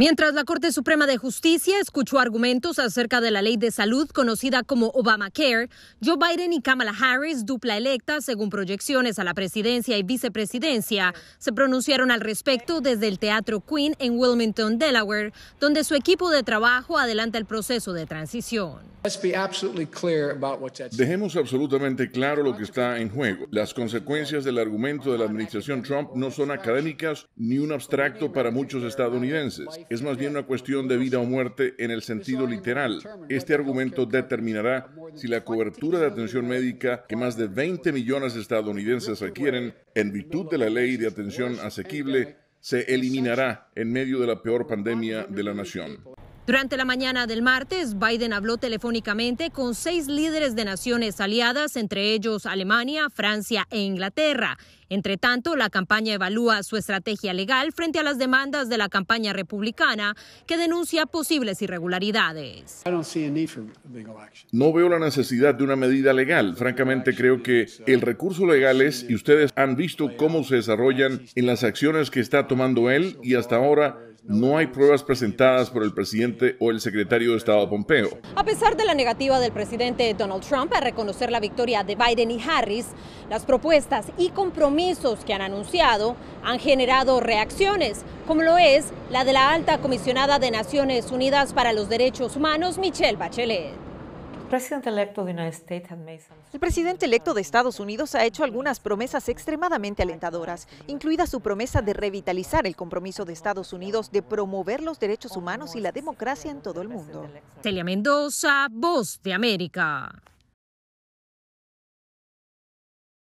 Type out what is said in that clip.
Mientras la Corte Suprema de Justicia escuchó argumentos acerca de la ley de salud conocida como Obamacare, Joe Biden y Kamala Harris, dupla electa según proyecciones a la presidencia y vicepresidencia, se pronunciaron al respecto desde el Teatro Queen en Wilmington, Delaware, donde su equipo de trabajo adelanta el proceso de transición. Dejemos absolutamente claro lo que está en juego. Las consecuencias del argumento de la administración Trump no son académicas ni un abstracto para muchos estadounidenses. Es más bien una cuestión de vida o muerte en el sentido literal. Este argumento determinará si la cobertura de atención médica que más de 20 millones de estadounidenses requieren en virtud de la ley de atención asequible se eliminará en medio de la peor pandemia de la nación. Durante la mañana del martes, Biden habló telefónicamente con seis líderes de naciones aliadas, entre ellos Alemania, Francia e Inglaterra. Entre tanto, la campaña evalúa su estrategia legal frente a las demandas de la campaña republicana que denuncia posibles irregularidades. No veo la necesidad de una medida legal. Francamente, creo que el recurso legal es, y ustedes han visto cómo se desarrollan en las acciones que está tomando él y hasta ahora no hay pruebas presentadas por el presidente o el secretario de Estado Pompeo. A pesar de la negativa del presidente Donald Trump a reconocer la victoria de Biden y Harris, las propuestas y compromisos que han anunciado han generado reacciones, como lo es la de la alta comisionada de Naciones Unidas para los Derechos Humanos, Michelle Bachelet. El presidente electo de Estados Unidos ha hecho algunas promesas extremadamente alentadoras, incluida su promesa de revitalizar el compromiso de Estados Unidos de promover los derechos humanos y la democracia en todo el mundo. Celia Mendoza, Voz de América.